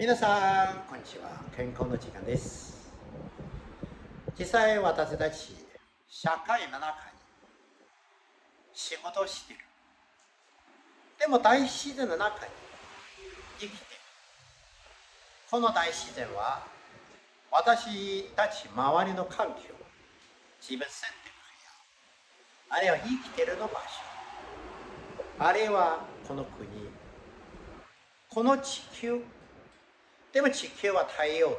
皆さん。こんにちは。健康の時間です。実際私たち社会の中に仕事をしている。でも大自然の中に生きている。この大自然は私たち周りの環境自分選択やあるいは生きているの場所あるいはこの国この地球でも地球は太陽系。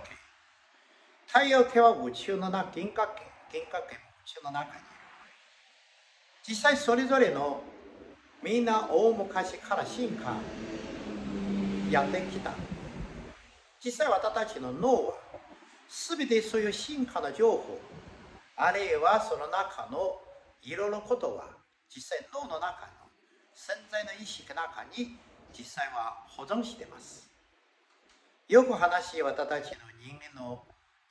太陽系は宇宙の中、銀河系、銀河系も宇宙の中に実際それぞれのみんな大昔から進化やってきた。実際私たちの脳は全てそういう進化の情報、あるいはその中のいろいろことは実際脳の中の潜在の意識の中に実際は保存してます。よく話し私たちの人間の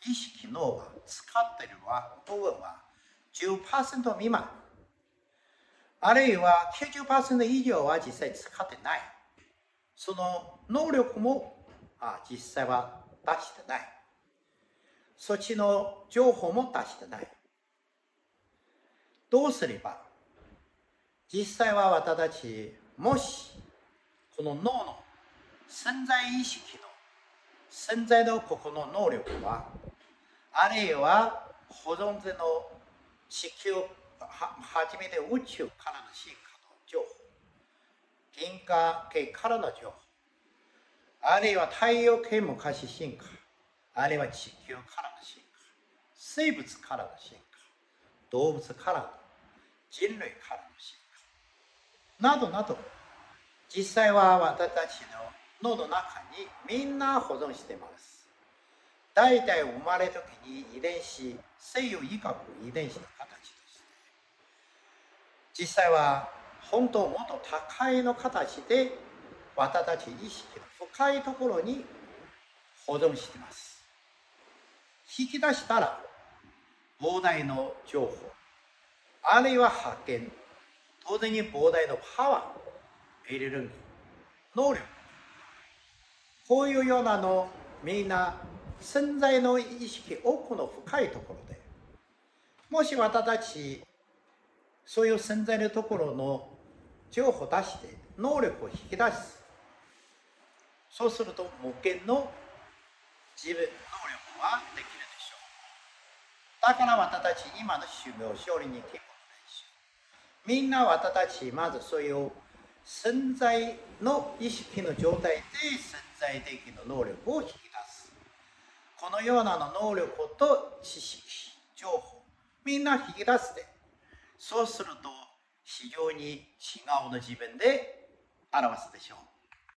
意識脳は使っている部分は10%未満。あるいは90%以上は実際使ってない。その能力もあ実際は出してない。そっちの情報も出してない。どうすれば実際は私たちもしこの脳の潜在意識の潜在のここの能力はあるいは保存性の地球は初めて宇宙からの進化の情報銀河系からの情報あるいは太陽系昔進化あるいは地球からの進化生物からの進化動物からの人類からの進化などなど実際は私たちの脳の中にみんな保存してます。大体生まれた時に遺伝子、西洋医学遺伝子の形として、実際は本当もっと高いの形で私たち意識の深いところに保存してます。引き出したら膨大の情報、あるいは発見、当然に膨大のパワー、エネルギー、能力、こういうようなのみんな潜在の意識奥の深いところで。もし私たちそういう潜在のところの情報を出して能力を引き出す。そうすると無限の自分能力はできるでしょう。だから私たち今の修行勝利に結構ないしみんな私たちまずそういう潜在の意識の状態で潜在的な能力を引き出す。このようなの能力と知識情報みんな引き出してそうすると非常に違うの自分で表すでしょう。